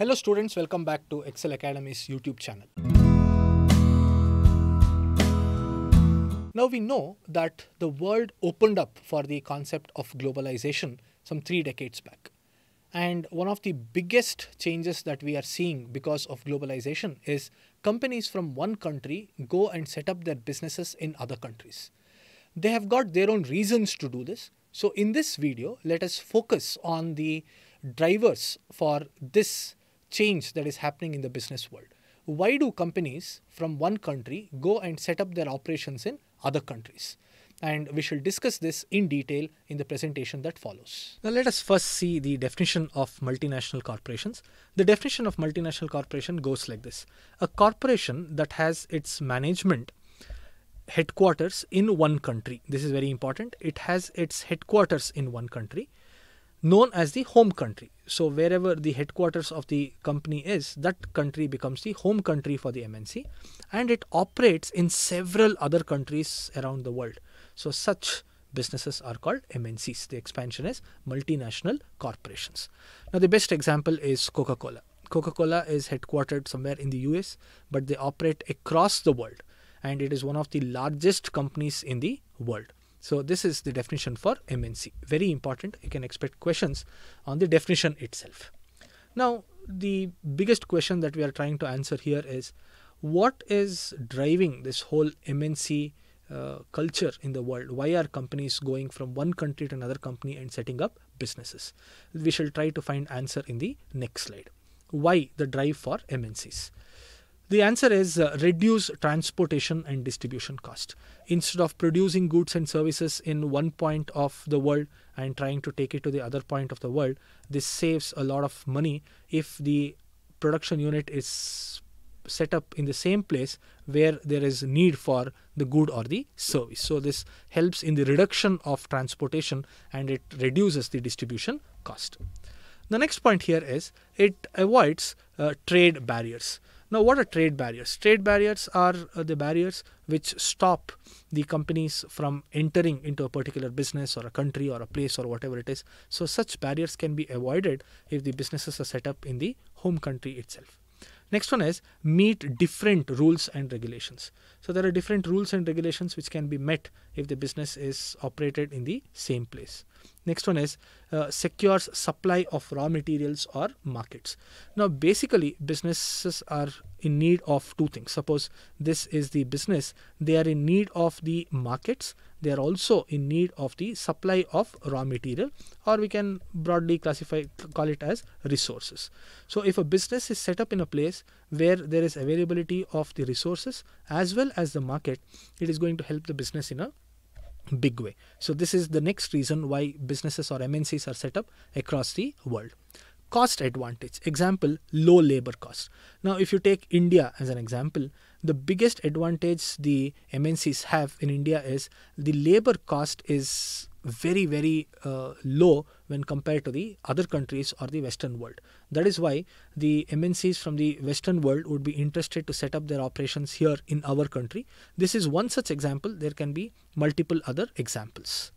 Hello students, welcome back to Ekcel Academy's YouTube channel. Now we know that the world opened up for the concept of globalization some three decades back. And one of the biggest changes that we are seeing because of globalization is companies from one country go and set up their businesses in other countries. They have got their own reasons to do this. So in this video, let us focus on the drivers for this change that is happening in the business world. Why do companies from one country go and set up their operations in other countries? And we shall discuss this in detail in the presentation that follows. Now, let us first see the definition of multinational corporations. The definition of multinational corporation goes like this A corporation that has its management headquarters in one country. This is very important. It has its headquarters in one country known as the home country. So wherever the headquarters of the company is, that country becomes the home country for the MNC and it operates in several other countries around the world. So such businesses are called MNCs. The expansion is multinational corporations. Now the best example is Coca-Cola. Coca-Cola is headquartered somewhere in the US, but they operate across the world and it is one of the largest companies in the world. So this is the definition for MNC. Very important. You can expect questions on the definition itself. Now, the biggest question that we are trying to answer here is what is driving this whole MNC uh, culture in the world? Why are companies going from one country to another company and setting up businesses? We shall try to find answer in the next slide. Why the drive for MNCs? The answer is uh, reduce transportation and distribution cost. Instead of producing goods and services in one point of the world and trying to take it to the other point of the world, this saves a lot of money if the production unit is set up in the same place where there is need for the good or the service. So this helps in the reduction of transportation and it reduces the distribution cost. The next point here is it avoids uh, trade barriers. Now, what are trade barriers? Trade barriers are uh, the barriers which stop the companies from entering into a particular business or a country or a place or whatever it is. So, such barriers can be avoided if the businesses are set up in the home country itself. Next one is meet different rules and regulations. So there are different rules and regulations which can be met if the business is operated in the same place. Next one is uh, secures supply of raw materials or markets. Now, basically, businesses are in need of two things. Suppose this is the business, they are in need of the markets, they are also in need of the supply of raw material, or we can broadly classify, call it as resources. So, if a business is set up in a place where there is availability of the resources as well as the market, it is going to help the business in a big way. So this is the next reason why businesses or MNCs are set up across the world. Cost advantage. Example, low labor cost. Now, if you take India as an example, the biggest advantage the MNCs have in India is the labor cost is very very uh, low when compared to the other countries or the western world. That is why the mncs from the western world would be interested to set up their operations here in our country. This is one such example. There can be multiple other examples.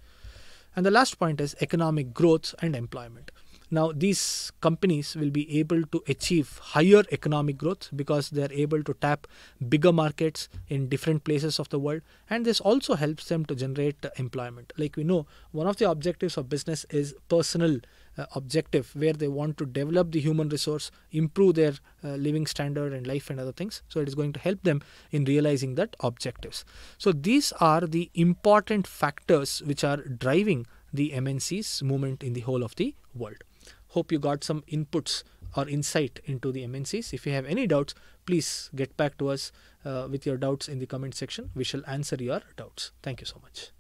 And the last point is economic growth and employment now, these companies will be able to achieve higher economic growth because they are able to tap bigger markets in different places of the world, and this also helps them to generate employment. Like we know, one of the objectives of business is personal uh, objective where they want to develop the human resource, improve their uh, living standard and life and other things. So it is going to help them in realizing that objectives. So these are the important factors which are driving the MNC's movement in the whole of the world. Hope you got some inputs or insight into the MNCs. If you have any doubts, please get back to us uh, with your doubts in the comment section. We shall answer your doubts. Thank you so much.